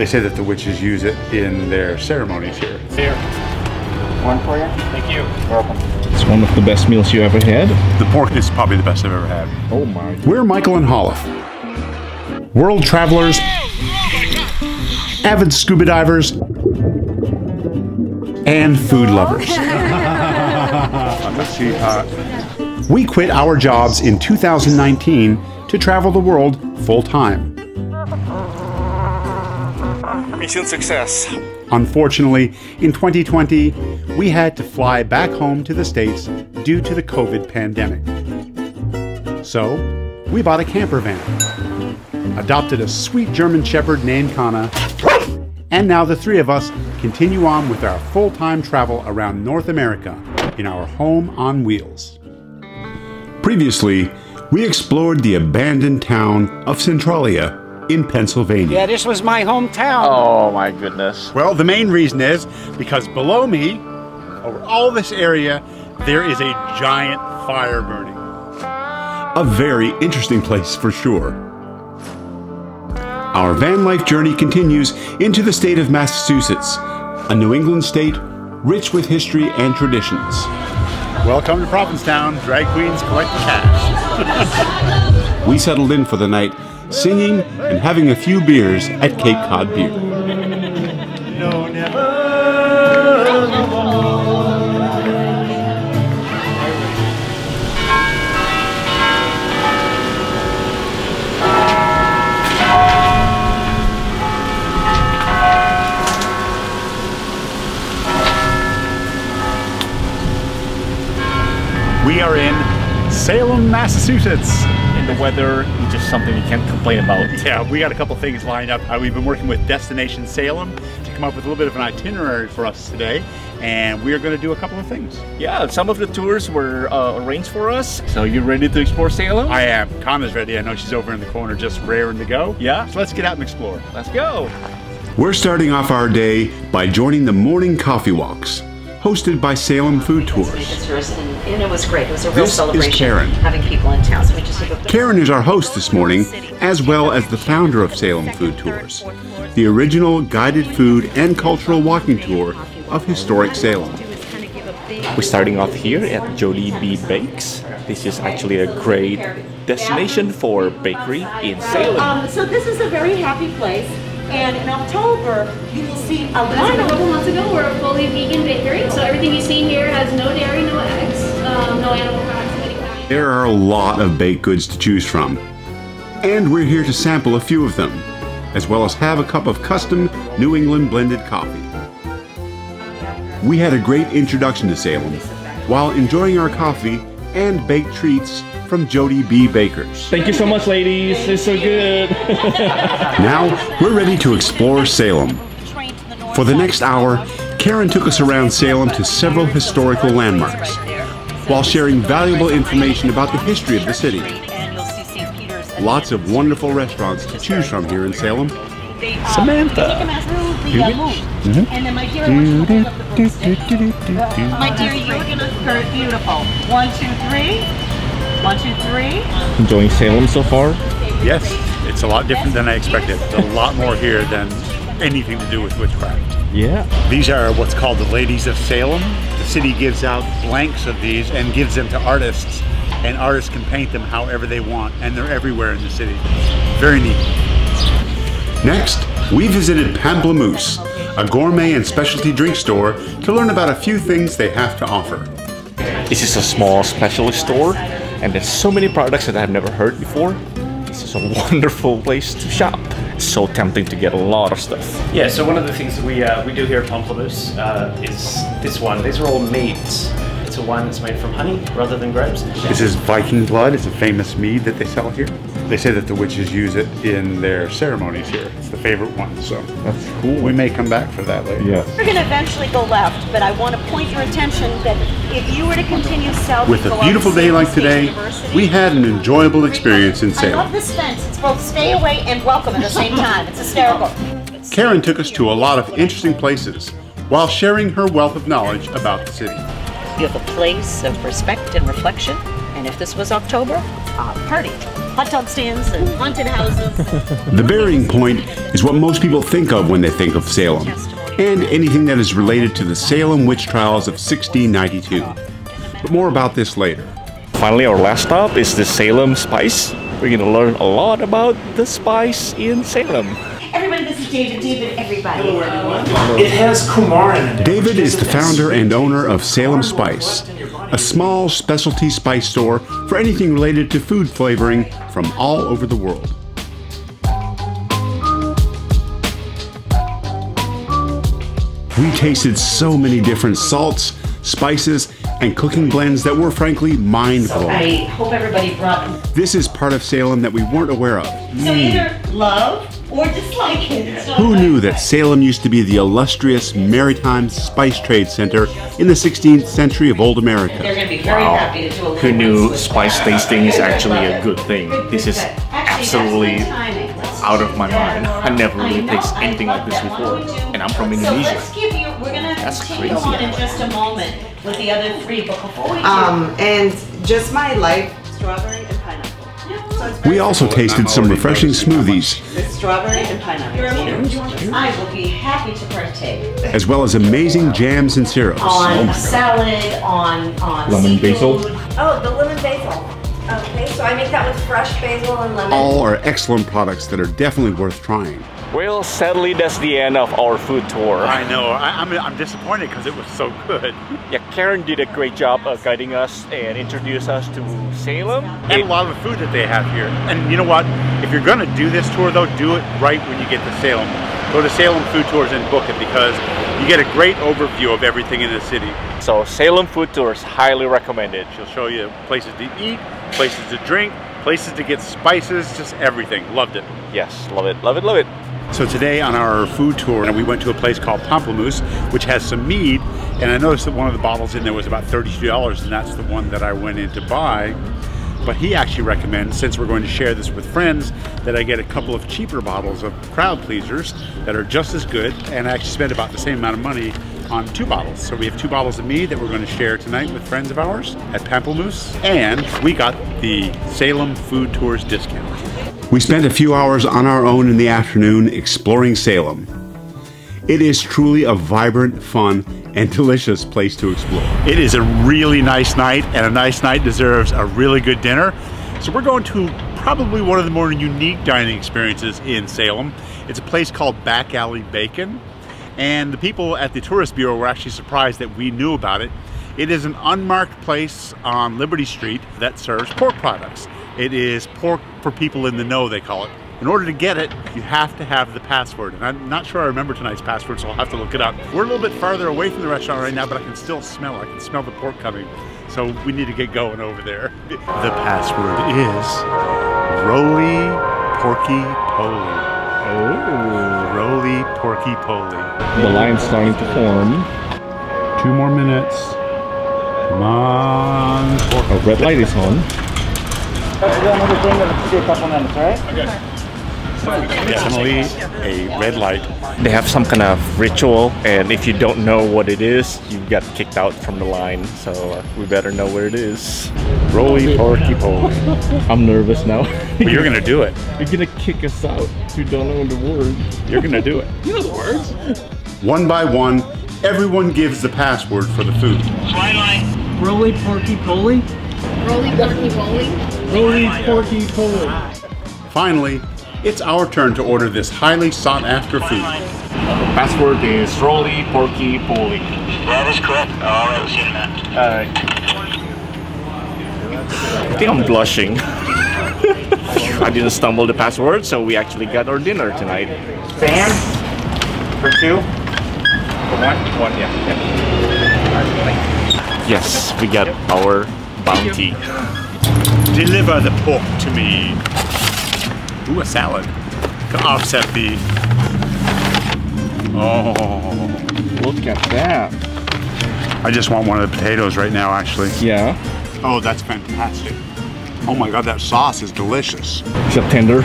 They say that the witches use it in their ceremonies here. Here. One for you? Thank you. Welcome. It's one of the best meals you ever had. The pork is probably the best I've ever had. Oh my. We're Michael and Holliff. World travelers, avid scuba divers, and food lovers. Let's see. Uh, we quit our jobs in 2019 to travel the world full time. Success. Unfortunately, in 2020, we had to fly back home to the States due to the COVID pandemic. So, we bought a camper van, adopted a sweet German Shepherd named Kana, and now the three of us continue on with our full time travel around North America in our home on wheels. Previously, we explored the abandoned town of Centralia in Pennsylvania. Yeah, this was my hometown. Oh my goodness. Well, the main reason is because below me, over all this area, there is a giant fire burning. A very interesting place for sure. Our van life journey continues into the state of Massachusetts, a New England state rich with history and traditions. Welcome to Provincetown. Drag queens collect cash. we settled in for the night, singing and having a few beers at Cape Cod Beer. We are in Salem, Massachusetts. And the weather is just something you can't complain about. Yeah, we got a couple things lined up. Uh, we've been working with Destination Salem to come up with a little bit of an itinerary for us today, and we are going to do a couple of things. Yeah, some of the tours were uh, arranged for us. So you ready to explore Salem? I am. Kana's ready. I know she's over in the corner just raring to go. Yeah. So let's get out and explore. Let's go. We're starting off our day by joining the morning coffee walks, hosted by Salem Food Tours. and, and it was great. It was a real This is Karen. having people in town. So we just Karen is our host this morning, as well as the founder of Salem Food Tours, the original guided food and cultural walking tour of historic Salem. We're starting off here at Jodi Bee Bakes. This is actually a great destination for bakery in Salem. Um, so this is a very happy place, and in October you will see a That's line a of couple months ago. We're a fully vegan bakery, so everything you see here has no dairy, no eggs, um, no animal products of any kind. There are a lot of baked goods to choose from, and we're here to sample a few of them, as well as have a cup of custom New England blended coffee. We had a great introduction to Salem while enjoying our coffee and baked treats from Jodi Bee. Bakers. Thank you so much, ladies. It's so good. Now we're ready to explore Salem. For the next hour, Karen took us around Salem to several historical landmarks while sharing valuable information about the history of the city. Lots of wonderful restaurants to choose from here in Salem. Samantha. And then my dear, I want you to hold up the basket. My dear, you're gonna hurt beautiful. One, two, three. One, two, three. Enjoying Salem so far? Yes, it's a lot different than I expected. It's a lot more here than anything to do with witchcraft. Yeah. These are what's called the Ladies of Salem. The city gives out blanks of these and gives them to artists, and artists can paint them however they want, and they're everywhere in the city. Very neat. Next, we visited Pamplemousse, a gourmet and specialty drink store, to learn about a few things they have to offer. This is a small specialist store, and there's so many products that I've never heard before. This is a wonderful place to shop. It's so tempting to get a lot of stuff. Yeah, so one of the things that we uh, we do here at Pamplemousse uh, is this one. These are all meads. It's a wine that's made from honey rather than grapes. This is Viking Blood. It's a famous mead that they sell here. They say that the witches use it in their ceremonies here. It's the favorite one, so That's cool. we may come back for that later. Yes. We're gonna eventually go left, but I want to point your attention that if you were to continue south, With you a beautiful day like today, University. we had an enjoyable experience in Salem. I love Salem. this fence. It's both stay away and welcome at the same time. It's hysterical. Karen took us to a lot of interesting places while sharing her wealth of knowledge about the city. You have a place of respect and reflection. And if this was October, uh, party. Hot dog stands and haunted houses. The burying point is what most people think of when they think of Salem, and anything that is related to the Salem witch trials of 1692. But more about this later. Finally, our last stop is the Salem Spice. We're gonna learn a lot about the spice in Salem. Everybody, this is David. David, everybody. Hello, everyone. It has coumarin in it. David is the founder and owner of Salem Spice, a small specialty spice store for anything related to food flavoring from all over the world. We tasted so many different salts, spices, and cooking blends that were frankly mind So blowing. I hope everybody brought. This is part of Salem that we weren't aware of. So either mm. love or dislike it. Who knew that Salem used to be the illustrious maritime spice trade center in the 16th century of old They're America? going to be very happy to do a. Who knew spice tasting is actually a good thing? This is absolutely good timing. Let's out of my mind. I never really know, tasted anything like this before. Why don't we do- And I'm from Indonesia. let's we're gonna That's continue crazy. in just a moment with the other three, but before we do. Um, and just my life, strawberry We also tasted some refreshing smoothies, It's strawberry and pineapple. You're a- I will be happy to partake as well as amazing jams and syrups. on oh a salad, on, on Lemon basil? Oh, the lemon basil. Okay, so I make that with fresh basil and lemon. All are excellent products that are definitely worth trying. Well, sadly, that's the end of our food tour. I know. I, I'm, I'm disappointed because it was so good. Yeah, Karen did a great job of guiding us and introduced us to Salem. And a lot of the food that they have here. And you know what? If you're going to do this tour, though, do it right when you get to Salem. Go to Salem Food Tours and book it because you get a great overview of everything in the city. So Salem Food Tours, highly recommended. She'll show you places to eat, places to drink, places to get spices, just everything. Loved it. Yes, love it, love it, love it. So today on our food tour, and we went to a place called Pamplemousse, which has some mead, and I noticed that one of the bottles in there was about $32, and that's the one that I went in to buy. But he actually recommends, since we're going to share this with friends, that I get a couple of cheaper bottles of crowd pleasers that are just as good, and I actually spent about the same amount of money on two bottles. So we have two bottles of mead that we're going to share tonight with friends of ours at Pamplemousse, and we got the Salem Food Tours discount. We spent a few hours on our own in the afternoon exploring Salem. It is truly a vibrant, fun, and delicious place to explore. It is a really nice night, and a nice night deserves a really good dinner. So we're going to probably one of the more unique dining experiences in Salem. It's a place called Back Alley Bacon, and the people at the Tourist Bureau were actually surprised that we knew about it. It is an unmarked place on Liberty Street that serves pork products. It is pork for people in the know, they call it. In order to get it, you have to have the password. And I'm not sure I remember tonight's password, so I'll have to look it up. We're a little bit farther away from the restaurant right now, but I can still smell it. I can smell the pork coming. So we need to get going over there. The password is Roly Porky Poly. Oh. Roly Porky Poly. The line's starting to form. Two more minutes. Come on. A red light is on. Another thing that'll be a couple minutes, all right? Definitely a red light. They have some kind of ritual, and if you don't know what it is, you get kicked out from the line. So uh, we better know where it is. Roly porky poly. I'm nervous now. But you're gonna do it. You're gonna kick us out. You don't know the word. You're gonna do it. You know the words. One by one, everyone gives the password for the food. Roly porky poly? Rolling porky bowling. Roly porky poly. Finally, it's our turn to order this highly sought after food. The Password is Roly porky poly. That is correct. Oh, all right, we'll see you in a minute. Alright. I think I'm blushing. I didn't stumble the password, so we actually got our dinner tonight. Sam? For two? For One? One, yeah. Yes, we got our bounty. Deliver the pork to me. Ooh, a salad. To offset the. Oh. Look at that. I just want one of the potatoes right now, actually. Yeah. Oh, that's fantastic. Oh my god, that sauce is delicious. Is it tender?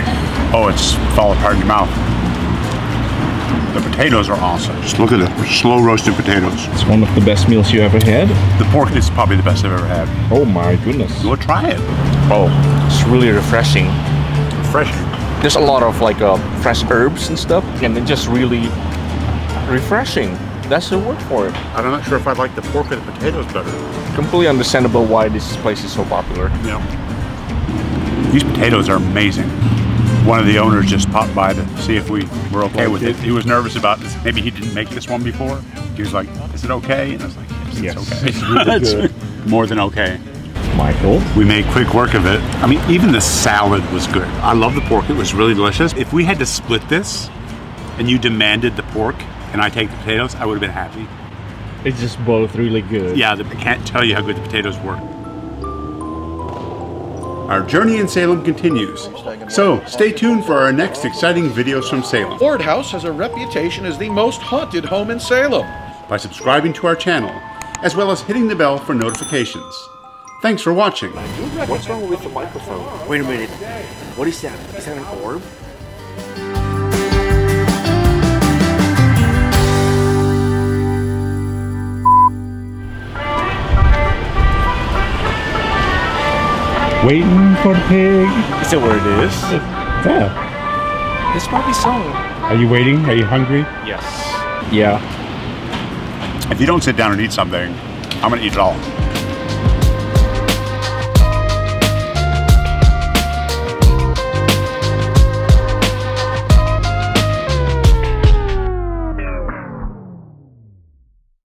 Oh, it's fall apart in your mouth. The potatoes are awesome. Just look at it. Slow roasted potatoes. It's one of the best meals you ever had. The pork is probably the best I've ever had. Oh my goodness. Go try it. Oh, it's really refreshing. Refreshing. There's a lot of like uh, fresh herbs and stuff, and it's just really refreshing. That's the word for it. I'm not sure if I like the pork or the potatoes better. Completely understandable why this place is so popular. Yeah. These potatoes are amazing. One of the owners just popped by to see if we were okay with it. He was nervous about this. Maybe he didn't make this one before. He was like, "Is it okay?" And I was like, "Yes, Yes, it's okay. it's really good. More than okay." Michael. We made quick work of it. I mean, even the salad was good. I love the pork. It was really delicious. If we had to split this and you demanded the pork and I take the potatoes, I would have been happy. It's just both really good. Yeah, the, I can't tell you how good the potatoes were. Our journey in Salem continues. So stay tuned for our next exciting videos from Salem Ford House has a reputation as the most haunted home in Salem. by subscribing to our channel, as well as hitting the bell for notifications. Thanks for watching. What's wrong with the microphone? Wait a minute. What is that? Is that an orb? Waiting for the pig. Is that where it is? Yeah. This might be so. Are you waiting? Are you hungry? Yes. Yeah. If you don't sit down and eat something, I'm gonna eat it all.